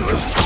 Ugh.